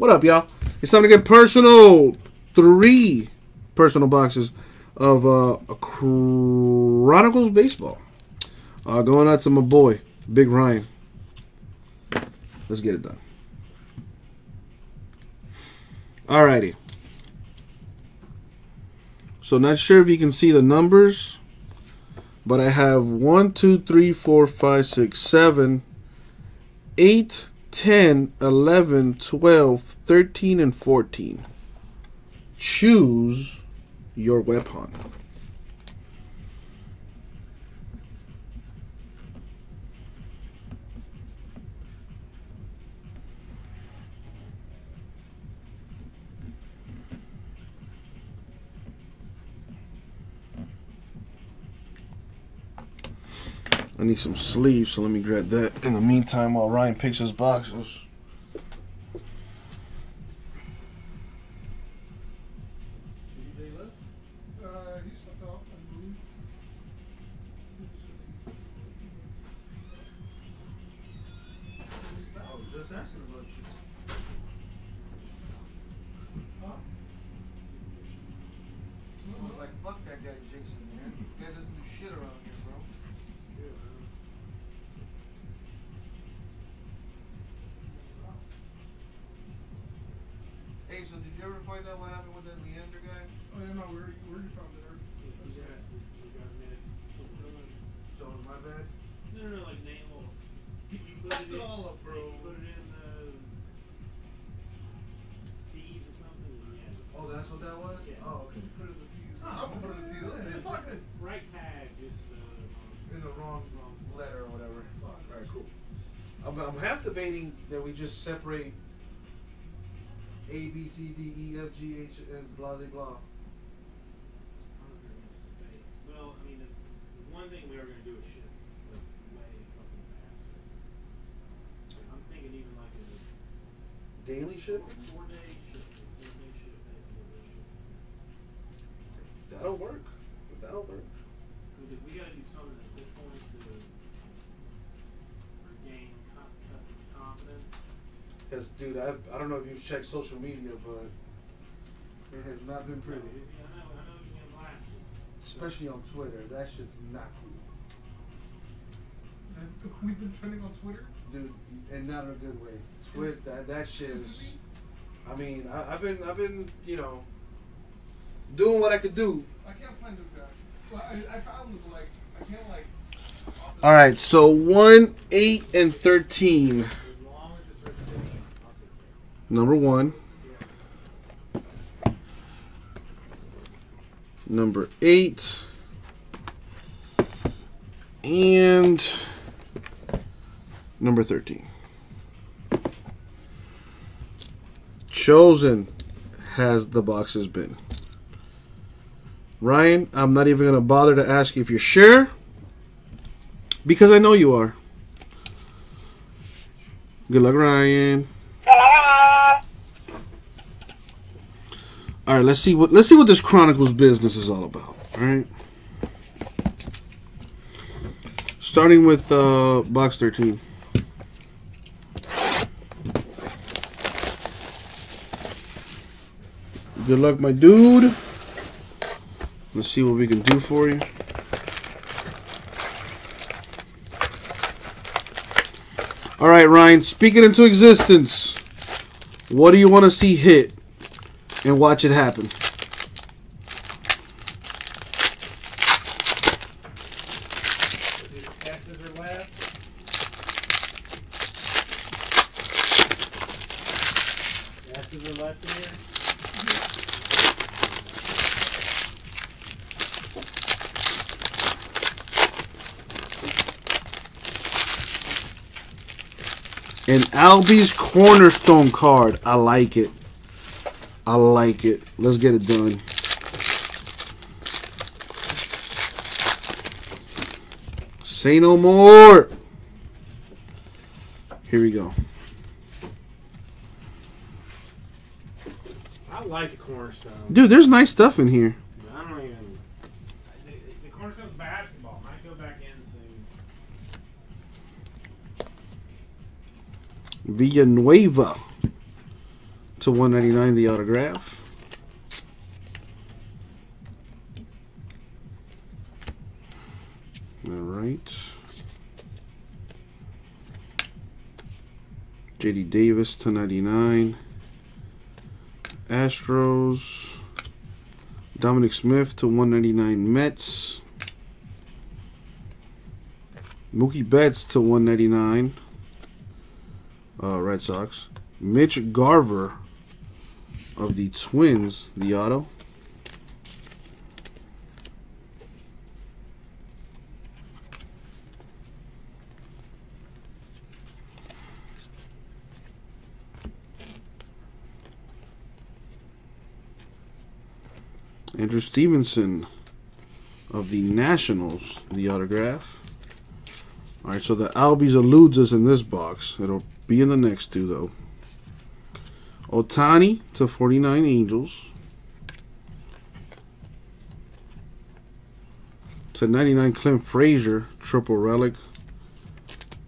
What up, y'all? It's time to get personal. Three personal boxes of uh, Chronicles baseball. Uh, going out to my boy, Big Ryan. Let's get it done. Alrighty. So not sure if you can see the numbers, but I have 1, 2, 3, 4, 5, 6, 7, 8, 10, 11, 12, 13, and 14. Choose your weapon. I need some sleeves, so let me grab that. In the meantime, while Ryan picks his boxes. Like, fuck that guy Jason, man. Guy doesn't do shit around so did you ever find out what happened with that Leander guy? Oh, yeah, no, we're, we're just from there. So it was my bad? No, no, no, like name or did you put Fuck it it in? all up, bro. You put it in the C's or something? Yeah. Oh, that's what that was? Yeah. Oh, okay. Put it in the T's. Someone put it in the T's. Yeah, It's all good. Right tag, just uh, In the wrong, wrong letter or whatever. Alright, cool. I'm, I'm half debating that we just separate A, B, C, D, E, F, G, H, and blah, blah, blah. Well, I mean, the, the one thing we are gonna do is ship like way fucking faster. I'm thinking even like a Daily ship? Four day ship, four day ship, four day ship. That'll work. That'll work. because, dude, I've, I do not know if you've checked social media, but it has not been pretty. Especially on Twitter. That shit's not cool. We've been trending on Twitter? Dude, and not in a good way. Twit, that, that shit is. I mean, I, have been, I've been, you know, doing what I could do. I can't find this guy. Well, I, I found like, I can't, like. All right, so 1, 8, and 13. Number one. Number eight. And number thirteen. Chosen has the boxes been. Ryan, I'm not even gonna bother to ask you if you're sure. Because I know you are. Good luck, Ryan. All right, let's see what let's see what this Chronicles business is all about. All right. Starting with uh, box 13. Good luck, my dude. Let's see what we can do for you. All right, Ryan, speak it into existence. What do you want to see hit? And watch it happen. An Albie's cornerstone card. I like it. I like it. Let's get it done. Say no more. Here we go. I like the cornerstone. Dude, there's nice stuff in here. I don't even. The, the cornerstone's basketball. Might go back in soon. Villanueva. To 199 the autograph. All right. JD Davis to 99. Astros. Dominic Smith to 199 Mets. Mookie Betts to 199 uh, Red Sox. Mitch Garver of the Twins, the auto. Andrew Stevenson of the Nationals, the autograph. All right, so the Albies eludes us in this box. It'll be in the next two, though. Ohtani to 49 Angels. To 99 Clint Frazier, triple relic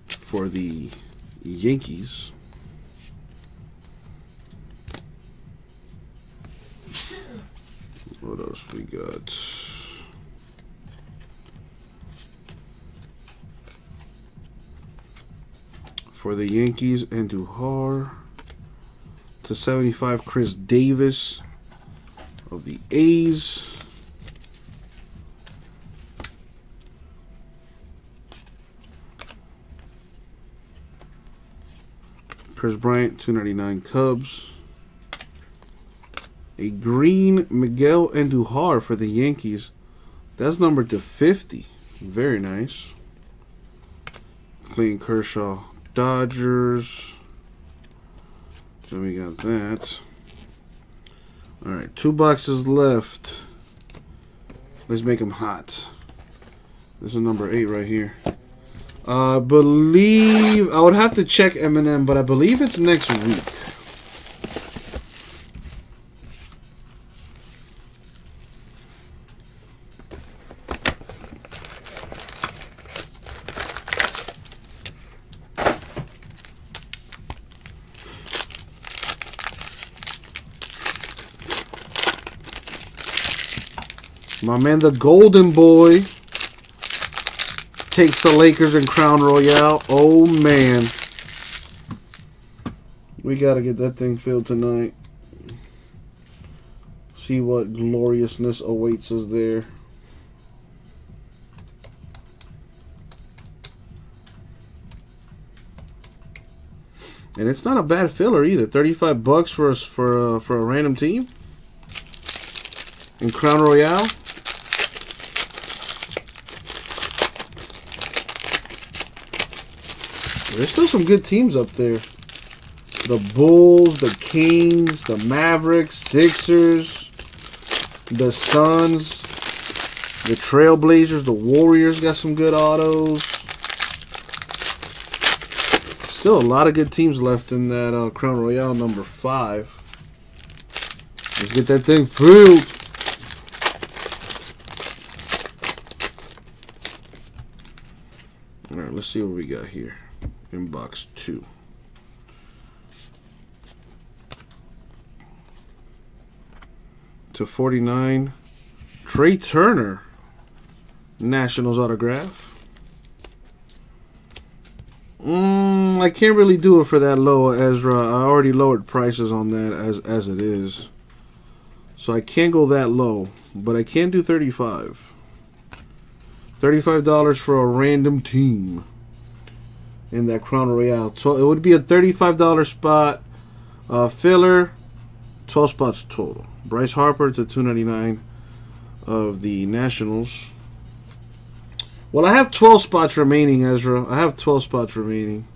for the Yankees. What else we got? For the Yankees, Andujar. To 75, Khris Davis of the A's. Kris Bryant, 299 Cubs. A green Miguel Andujar for the Yankees. That's numbered to 50. Very nice. Clayton Kershaw, Dodgers. Then we got that. All right, two boxes left. Let's make them hot. This is number eight right here. I believe I would have to check Eminem, but I believe it's next week. Man, the Golden Boy, takes the Lakers in Crown Royale. Oh, man. We got to get that thing filled tonight. See what gloriousness awaits us there. And it's not a bad filler either. 35 bucks for us for for a random team in Crown Royale. There's still some good teams up there. The Bulls, the Kings, the Mavericks, Sixers, the Suns, the Trailblazers, the Warriors got some good autos. Still a lot of good teams left in that uh, Crown Royale number five. Let's get that thing filled. All right, let's see what we got here in box two. To 49, Trea Turner, Nationals autograph. Mm, I can't really do it for that low, Ezra. I already lowered prices on that as as it is. So I can't go that low, but I can do 35. $35 for a random team in that Crown Royale. So it would be a $35 spot uh, filler, 12 spots total. Bryce Harper to 299 of the Nationals. Well, I have 12 spots remaining, Ezra. I have 12 spots remaining.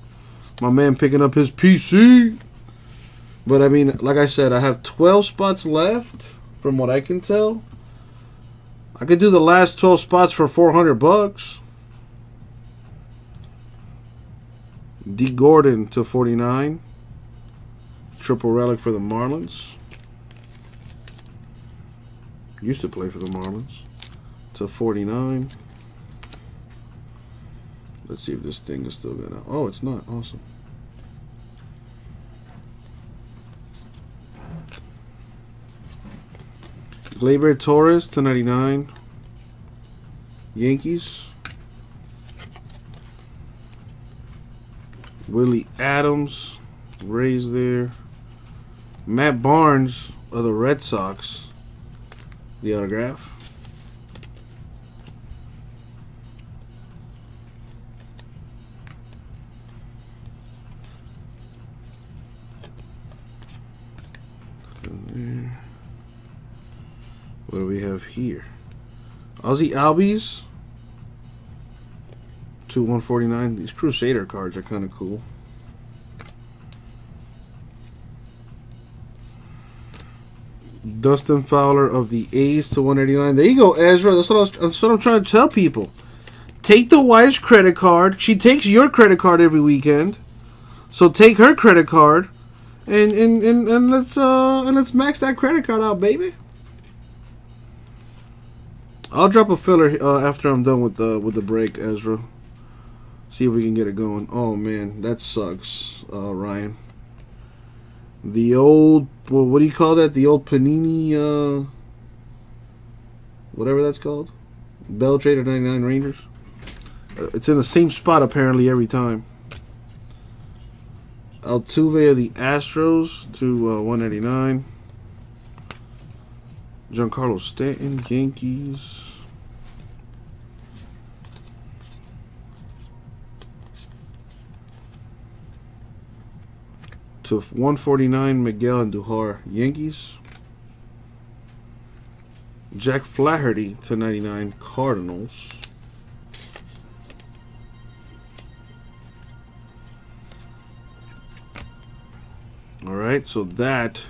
My man picking up his PC. But I mean, like I said, I have 12 spots left from what I can tell. I could do the last 12 spots for 400 bucks. Dee Gordon to 49. Triple relic for the Marlins. Used to play for the Marlins. To 49. Let's see if this thing is still going to... Oh, it's not. Awesome. Gleyber Torres to 99. Yankees. Willy Adames, Rays there. Matt Barnes of the Red Sox, the autograph. What do we have here? Ozzie Albies to 149. These Crusader cards are kind of cool. Dustin Fowler of the A's to 189. There you go, Ezra. That's what, was, that's what I'm trying to tell people. Take the wife's credit card. She takes your credit card every weekend. So take her credit card and and, and, and let's uh and let's max that credit card out, baby. I'll drop a filler uh, after I'm done with the with the break, Ezra. See if we can get it going. Oh man, that sucks, uh, Ryan. The old well, what do you call that? The old Panini, uh, whatever that's called, Bell Trader '99 Rangers. Uh, it's in the same spot apparently every time. Altuve of the Astros to uh, 189. Giancarlo Stanton, Yankees. To 149, Miguel Andujar, Yankees. Jack Flaherty to 99, Cardinals. All right, so that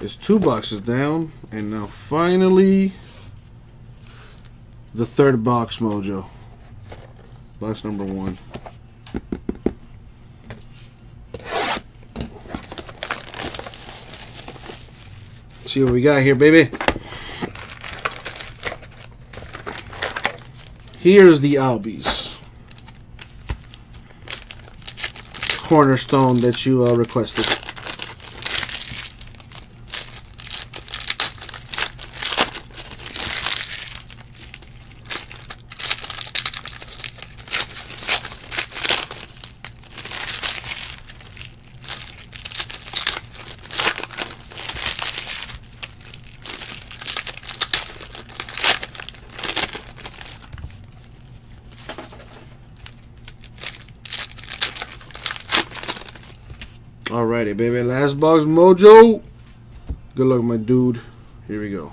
is two boxes down, and now finally the third box mojo. Box number one. See what we got here, baby. Here's the Albies. Cornerstone that you uh, requested. Alrighty, baby. Last box mojo. Good luck, my dude. Here we go.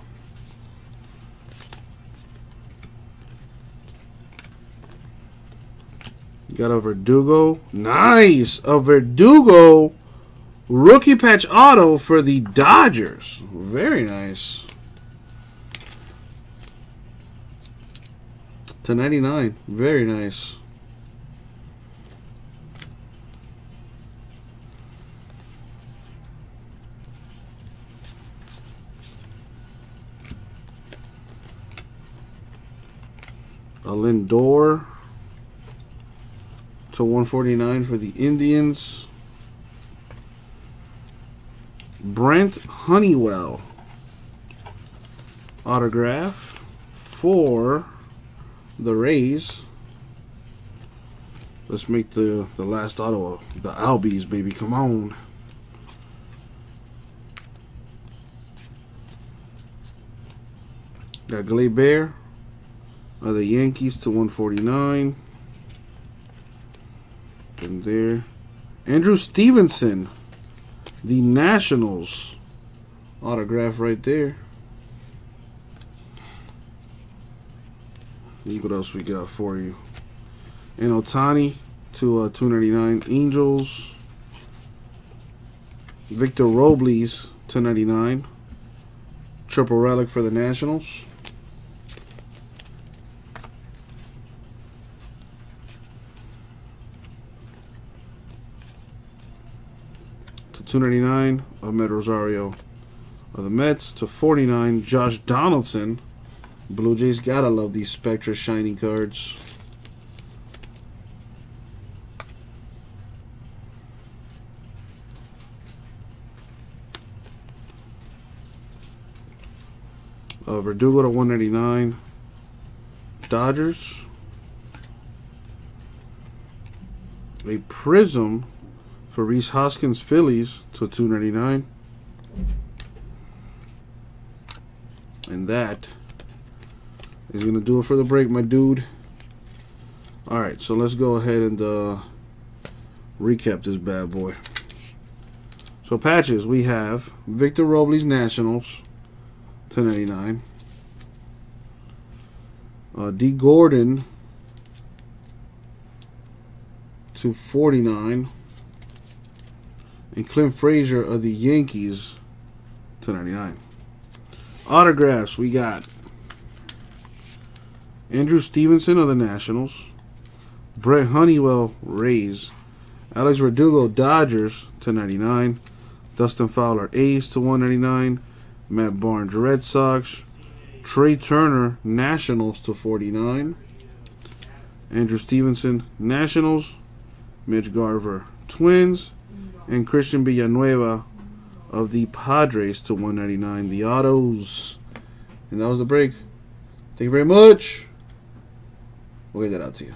Got a Verdugo. Nice! A Verdugo rookie patch auto for the Dodgers. Very nice. To 99. Very nice. Lindor to 149 for the Indians. Brent Honeywell autograph for the Rays. Let's make the the last auto the Albies, baby. Come on. Got Gleyber of the Yankees to 149. And there. Andrew Stevenson, the Nationals. Autograph right there. See what else we got for you. And Ohtani to uh, 299 Angels. Victor Robles to 99. Triple relic for the Nationals. 299 Amed Rosario of the Mets to 49 Josh Donaldson. Blue Jays gotta love these Spectra shiny cards. Uh, Verdugo to 199. Dodgers. A Prism for Rhys Hoskins Phillies to 299. And that is going to do it for the break, my dude. All right, so let's go ahead and uh, recap this bad boy. So patches, we have Victor Robles Nationals, 1099. Uh, Dee Gordon to 49. And Clint Frazier of the Yankees to 99. Autographs, we got Andrew Stevenson of the Nationals. Brent Honeywell, Rays. Alex Verdugo, Dodgers to 99. Dustin Fowler, A's to 199. Matt Barnes, Red Sox. Trea Turner, Nationals to 49. Andrew Stevenson, Nationals. Mitch Garver, Twins. And Christian Villanueva of the Padres to 199. The autos. And that was the break. Thank you very much. We'll get that out to you.